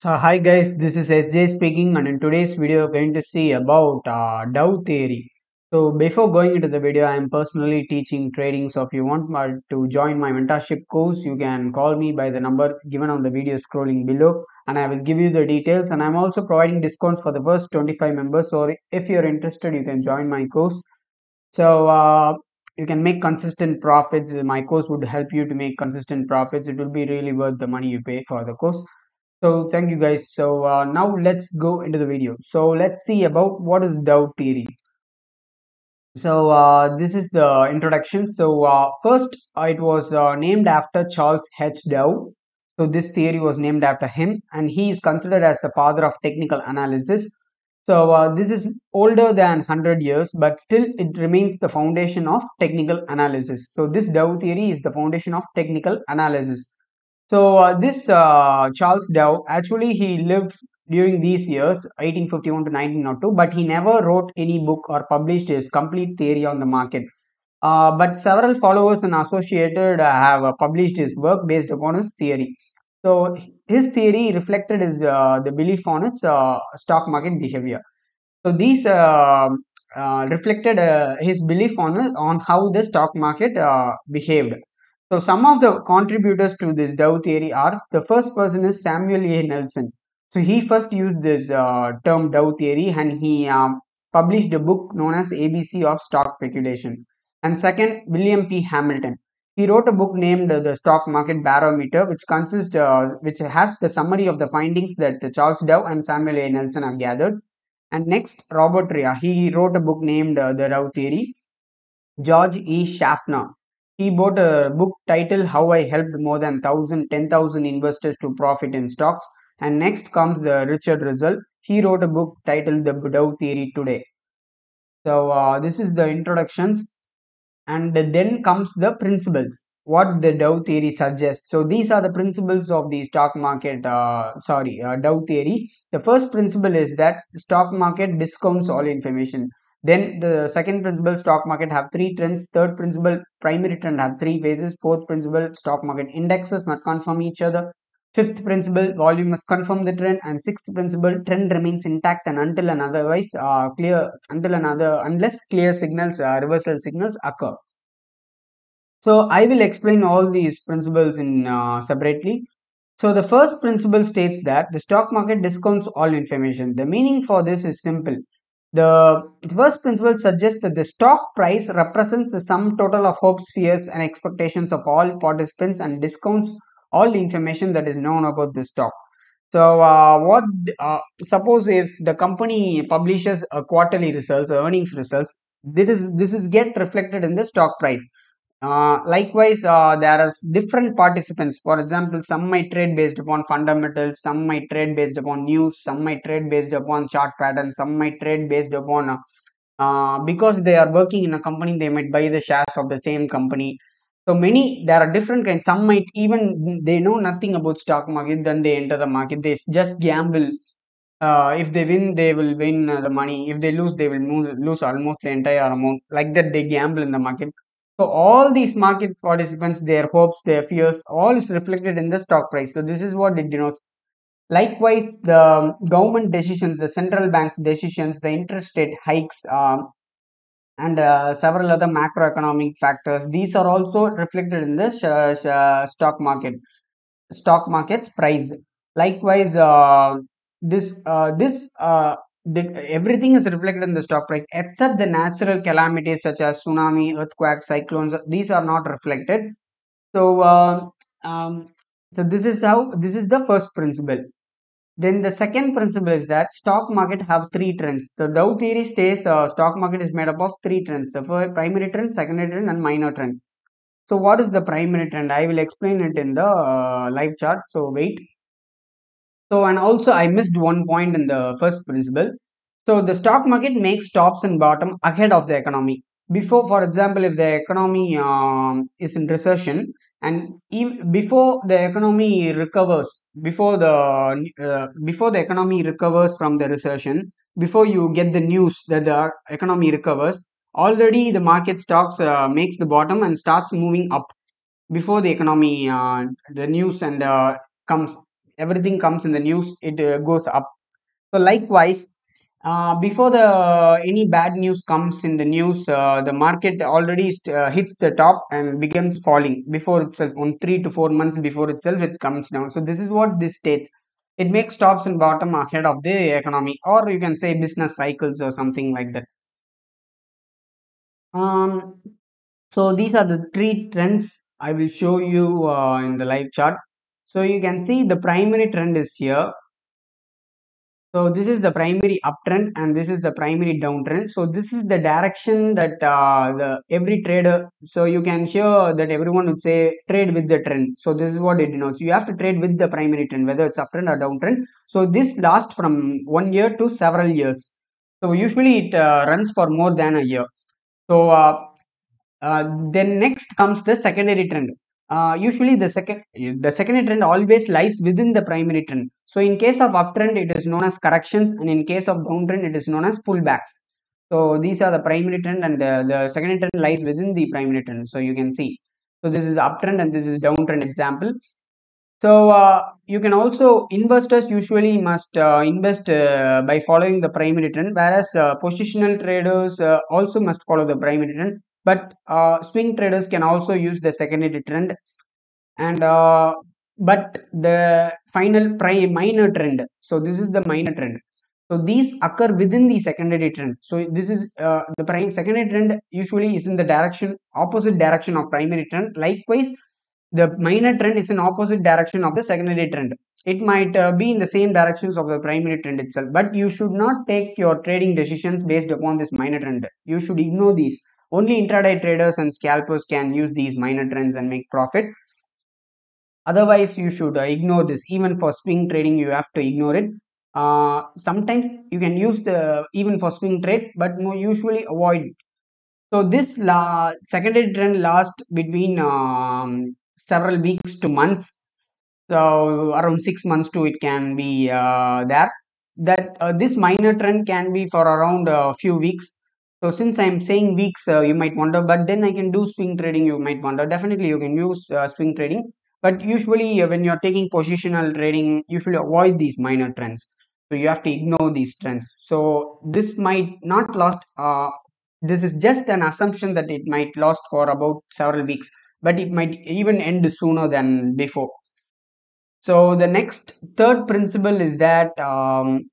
So hi guys, this is SJ speaking and in today's video we're going to see about uh, Dow theory. So before going into the video, I am personally teaching trading. So if you want to join my mentorship course, you can call me by the number given on the video scrolling below and I will give you the details and I'm also providing discounts for the first 25 members. So if you're interested, you can join my course. So uh, you can make consistent profits. My course would help you to make consistent profits. It will be really worth the money you pay for the course so thank you guys. So uh, now let's go into the video. So let's see about what is Dow theory. So uh, this is the introduction. So uh, first uh, it was uh, named after Charles H. Dow. So this theory was named after him and he is considered as the father of technical analysis. So uh, this is older than 100 years but still it remains the foundation of technical analysis. So this Dow theory is the foundation of technical analysis so uh, this uh, Charles Dow actually he lived during these years 1851 to 1902 but he never wrote any book or published his complete theory on the market. Uh, but several followers and associated uh, have uh, published his work based upon his theory. So his theory reflected his uh, the belief on its stock market behavior. So these reflected his belief on on how the stock market behaved. So some of the contributors to this Dow theory are the first person is Samuel A. Nelson. So he first used this uh, term Dow theory and he um, published a book known as ABC of Stock Speculation. And second, William P. Hamilton. He wrote a book named uh, The Stock Market Barometer, which consists, uh, which has the summary of the findings that Charles Dow and Samuel A. Nelson have gathered. And next, Robert Rhea. He wrote a book named uh, The Dow Theory. George E. Schaefer he bought a book titled How I Helped More Than 1000, 10,000 Investors to Profit in Stocks. And next comes the Richard Russell. He wrote a book titled The Dow Theory Today. So uh, this is the introductions. And then comes the principles. What the Dow theory suggests. So these are the principles of the stock market. Uh, sorry, uh, Dow theory. The first principle is that the stock market discounts all information then the second principle stock market have three trends. Third principle primary trend have three phases. Fourth principle stock market indexes must confirm each other. Fifth principle volume must confirm the trend. And sixth principle trend remains intact and until and otherwise uh, clear until another unless clear signals uh, reversal signals occur. So I will explain all these principles in uh, separately. So the first principle states that the stock market discounts all information. The meaning for this is simple. The first principle suggests that the stock price represents the sum total of hopes, fears, and expectations of all participants and discounts all the information that is known about the stock. So, uh, what uh, suppose if the company publishes a quarterly results, earnings results, this is this is get reflected in the stock price. Uh, likewise, uh, there are different participants. For example, some might trade based upon fundamentals, some might trade based upon news, some might trade based upon chart patterns, some might trade based upon uh, uh, because they are working in a company, they might buy the shares of the same company. So many there are different kinds. Some might even they know nothing about stock market, then they enter the market. They just gamble. Uh, if they win, they will win the money. If they lose, they will lose almost the entire amount. Like that, they gamble in the market so all these market participants, their hopes, their fears, all is reflected in the stock price. So this is what it denotes. Likewise, the government decisions, the central bank's decisions, the interest rate hikes, um, and uh, several other macroeconomic factors, these are also reflected in the stock market, stock market's price. Likewise, uh, this uh, this uh, the, everything is reflected in the stock price except the natural calamities such as tsunami, earthquake, cyclones. These are not reflected. So, uh, um, so this is how this is the first principle. Then the second principle is that stock market have three trends. The Dow theory states uh, stock market is made up of three trends: the primary trend, secondary trend, and minor trend. So, what is the primary trend? I will explain it in the uh, live chart. So, wait. So, and also I missed one point in the first principle. So, the stock market makes tops and bottom ahead of the economy. Before, for example, if the economy uh, is in recession and before the economy recovers, before the uh, before the economy recovers from the recession, before you get the news that the economy recovers, already the market stocks uh, makes the bottom and starts moving up before the economy uh, the news and uh, comes everything comes in the news it uh, goes up. So likewise uh, before the any bad news comes in the news uh, the market already uh, hits the top and begins falling before itself on 3 to 4 months before itself it comes down. So this is what this states. It makes tops and bottom ahead of the economy or you can say business cycles or something like that. Um so these are the three trends i will show you uh, in the live chart so you can see the primary trend is here so this is the primary uptrend and this is the primary downtrend. So this is the direction that uh, the every trader. So you can hear that everyone would say trade with the trend. So this is what it denotes. You have to trade with the primary trend, whether it's uptrend or downtrend. So this lasts from one year to several years. So usually it uh, runs for more than a year. So uh, uh then next comes the secondary trend uh, usually the second the secondary trend always lies within the primary trend. So in case of uptrend it is known as corrections and in case of downtrend it is known as pullbacks. So these are the primary trend and the, the secondary trend lies within the primary trend. So you can see. So this is uptrend and this is downtrend example. So uh, you can also investors usually must uh, invest uh, by following the primary trend whereas uh, positional traders uh, also must follow the primary trend but uh, swing traders can also use the secondary trend. And uh, but the final prime minor trend. So this is the minor trend. So these occur within the secondary trend. So this is uh, the prime secondary trend usually is in the direction opposite direction of primary trend. Likewise the minor trend is in opposite direction of the secondary trend. It might uh, be in the same directions of the primary trend itself. But you should not take your trading decisions based upon this minor trend. You should ignore these only intraday traders and scalpers can use these minor trends and make profit. Otherwise, you should uh, ignore this. Even for swing trading, you have to ignore it. Uh, sometimes you can use the even for swing trade, but more usually avoid. it. So this la secondary trend lasts between um, several weeks to months. So around six months to it can be uh, there. That uh, this minor trend can be for around a few weeks so since I'm saying weeks, uh, you might wonder, but then I can do swing trading. You might wonder. Definitely, you can use uh, swing trading, but usually uh, when you're taking positional trading, you should avoid these minor trends. So you have to ignore these trends. So this might not last. Uh, this is just an assumption that it might last for about several weeks, but it might even end sooner than before. So the next third principle is that um,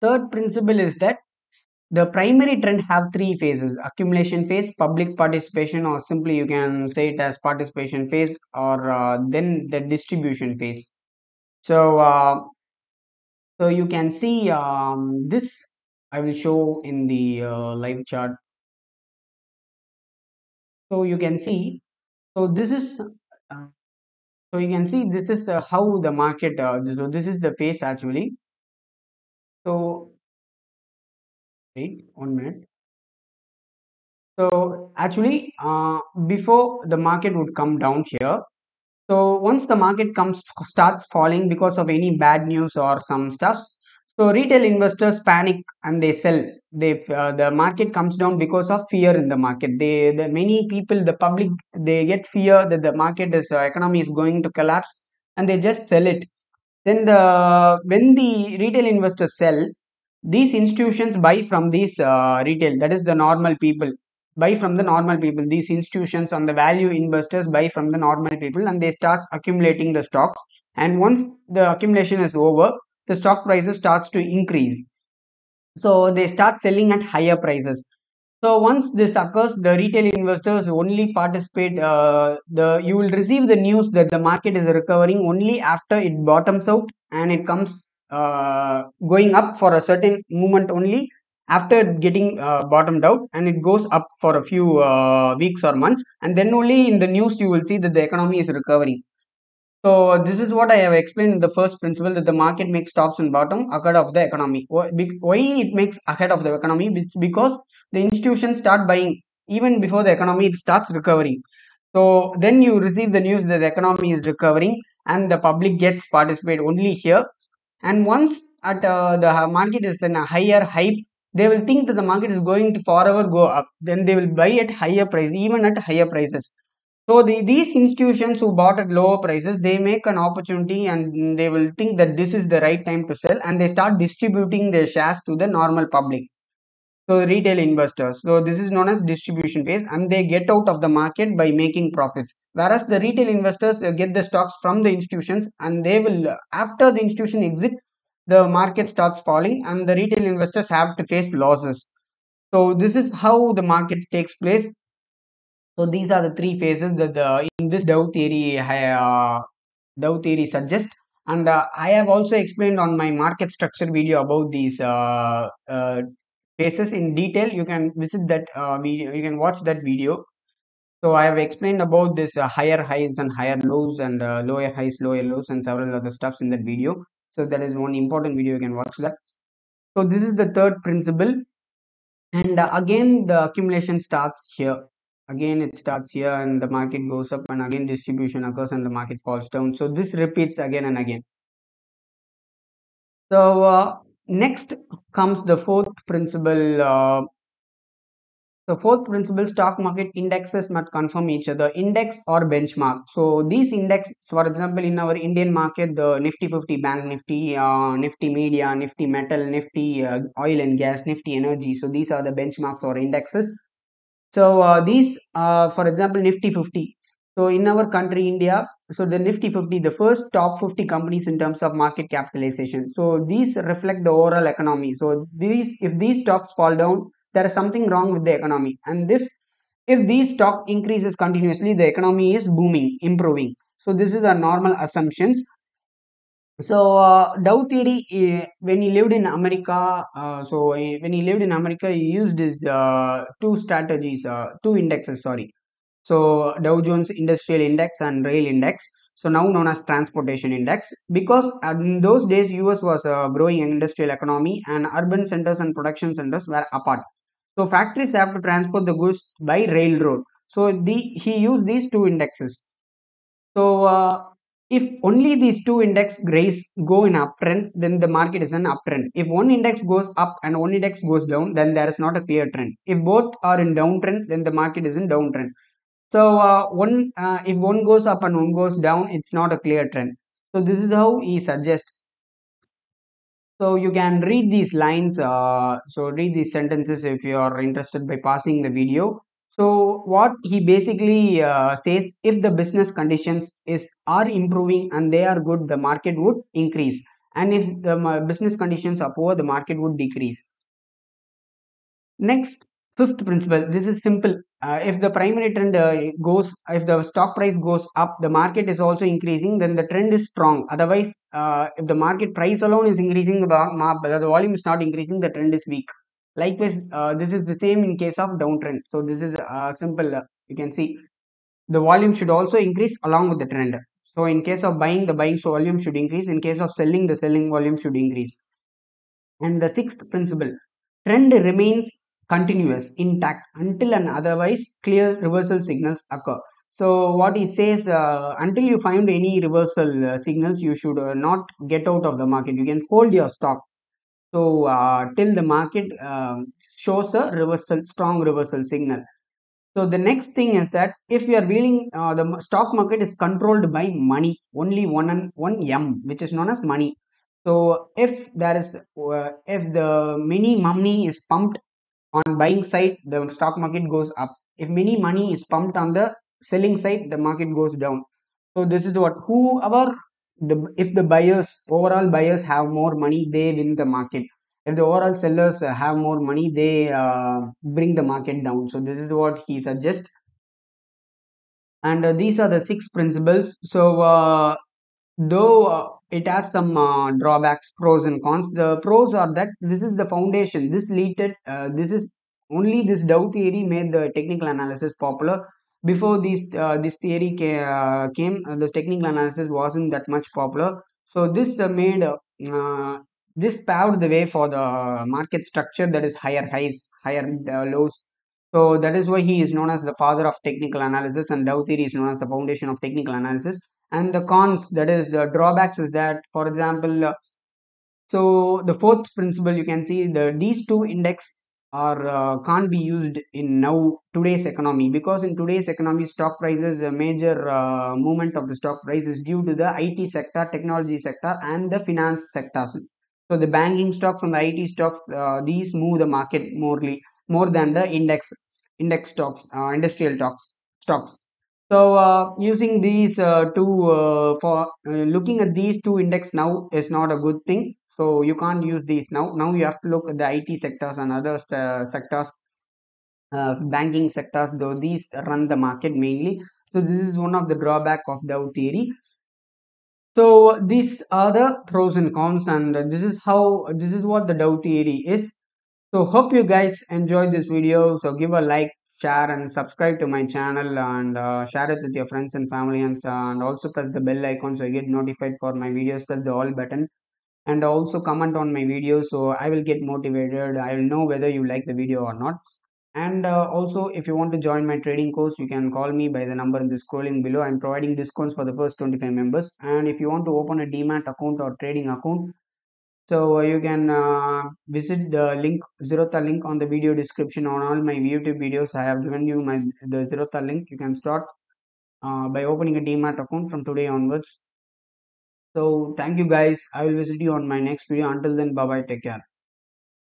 third principle is that the primary trend have three phases accumulation phase public participation or simply you can say it as participation phase or uh, then the distribution phase. So uh, so you can see um, this i will show in the uh, live chart. So you can see so this is uh, so you can see this is uh, how the market uh, so this is the phase actually. So wait one minute. So actually uh, before the market would come down here so once the market comes starts falling because of any bad news or some stuffs so retail investors panic and they sell. They uh, the market comes down because of fear in the market. They the many people the public they get fear that the market is uh, economy is going to collapse and they just sell it. Then the when the retail investors sell these institutions buy from these uh, retail that is the normal people buy from the normal people. These institutions on the value investors buy from the normal people and they start accumulating the stocks. And once the accumulation is over the stock prices starts to increase. So they start selling at higher prices. So once this occurs the retail investors only participate uh, the you will receive the news that the market is recovering only after it bottoms out and it comes uh, going up for a certain moment only after getting uh, bottomed out and it goes up for a few uh, weeks or months and then only in the news you will see that the economy is recovering. So this is what i have explained in the first principle that the market makes tops and bottom ahead of the economy. Why it makes ahead of the economy? It's because the institutions start buying even before the economy it starts recovering. So then you receive the news that the economy is recovering and the public gets participate only here and once at uh, the market is in a higher hype they will think that the market is going to forever go up then they will buy at higher price even at higher prices So the, these institutions who bought at lower prices, they make an opportunity and they will think that this is the right time to sell and they start distributing their shares to the normal public. So retail investors. So this is known as distribution phase and they get out of the market by making profits. Whereas the retail investors uh, get the stocks from the institutions and they will, uh, after the institution exit, the market starts falling and the retail investors have to face losses. So this is how the market takes place so these are the three phases that the, in this Dow theory, uh, Dow theory suggests. And uh, I have also explained on my market structure video about these uh, uh, phases in detail. You can visit that uh, video. You can watch that video. So I have explained about this uh, higher highs and higher lows and uh, lower highs, lower lows, and several other stuffs in that video. So that is one important video. You can watch that. So this is the third principle, and uh, again the accumulation starts here again it starts here and the market goes up and again distribution occurs and the market falls down so this repeats again and again so uh, next comes the fourth principle uh, the fourth principle stock market indexes must confirm each other index or benchmark. So these index for example in our indian market the nifty 50 bank nifty uh, nifty media nifty metal nifty uh, oil and gas nifty energy. So these are the benchmarks or indexes. So uh, these, uh, for example, Nifty 50. So in our country, India, so the Nifty 50, the first top 50 companies in terms of market capitalization. So these reflect the overall economy. So these, if these stocks fall down, there is something wrong with the economy. And if if these stock increases continuously, the economy is booming, improving. So this is the normal assumptions. So uh, Dow theory, uh, when he lived in America, uh, so uh, when he lived in America, he used his uh, two strategies, uh, two indexes. Sorry, so Dow Jones Industrial Index and Rail Index. So now known as Transportation Index, because in those days US was a growing industrial economy and urban centers and production centers were apart. So factories have to transport the goods by railroad. So the he used these two indexes. So uh, if only these two index grace go in uptrend then the market is an uptrend if one index goes up and one index goes down then there is not a clear trend if both are in downtrend then the market is in downtrend so uh, one uh, if one goes up and one goes down it's not a clear trend so this is how he suggests so you can read these lines uh, so read these sentences if you are interested by passing the video so what he basically uh, says, if the business conditions is are improving and they are good, the market would increase. And if the business conditions are poor, the market would decrease. Next, fifth principle. This is simple. Uh, if the primary trend uh, goes, if the stock price goes up, the market is also increasing, then the trend is strong. Otherwise, uh, if the market price alone is increasing, the, volume is not increasing, the trend is weak. Likewise, uh, this is the same in case of downtrend. So this is uh, simple. Uh, you can see the volume should also increase along with the trend. So in case of buying, the buying volume should increase. In case of selling, the selling volume should increase. And the sixth principle, trend remains continuous, intact until and otherwise clear reversal signals occur. So what it says, uh, until you find any reversal uh, signals, you should uh, not get out of the market. You can hold your stock so uh, till the market uh, shows a reversal, strong reversal signal. So the next thing is that if you are willing, uh, the stock market is controlled by money, only one and one M, which is known as money. So if there is, uh, if the mini money is pumped on buying side, the stock market goes up. If many money is pumped on the selling side, the market goes down. So this is what whoever the if the buyers overall buyers have more money they win the market if the overall sellers have more money they uh, bring the market down so this is what he suggests and uh, these are the six principles so uh, though uh, it has some uh, drawbacks pros and cons. The pros are that this is the foundation. This leaded uh, this is only this Dow theory made the technical analysis popular. Before this uh, this theory ca- uh, came uh, the technical analysis wasn't that much popular. So this uh, made this paved the way for the market structure that is higher highs higher lows so that is why he is known as the father of technical analysis and Dow theory is known as the foundation of technical analysis. And the cons that is the drawbacks is that for example uh, so the fourth principle you can see the these two index are uh, can't be used in now today's economy because in today's economy stock prices a major uh, movement of the stock price is due to the IT sector technology sector and the finance sectors. So the banking stocks and the IT stocks uh, these move the market morely more than the index index stocks uh, industrial stocks stocks. So uh, using these uh, two uh, for uh, looking at these two index now is not a good thing. So you can't use these now. Now you have to look at the it sectors and other uh, sectors banking sectors though these run the market mainly. So this is one of the drawback of dow theory. So these are the pros and cons and this is how this is what the dow theory is so hope you guys enjoyed this video. So give a like share and subscribe to my channel and uh, share it with your friends and family and, and also press the bell icon so you get notified for my videos. Press the all button and also comment on my video so i will get motivated. I will know whether you like the video or not. And uh, also if you want to join my trading course you can call me by the number in the scrolling below. I'm providing discounts for the first 25 members. And if you want to open a demat account or trading account so uh, you can uh, visit the link Zerodha link on the video description on all my YouTube videos. I have given you my the Zerodha link. You can start uh, by opening a Demat account from today onwards. So thank you guys. I will visit you on my next video. Until then, bye bye. Take care.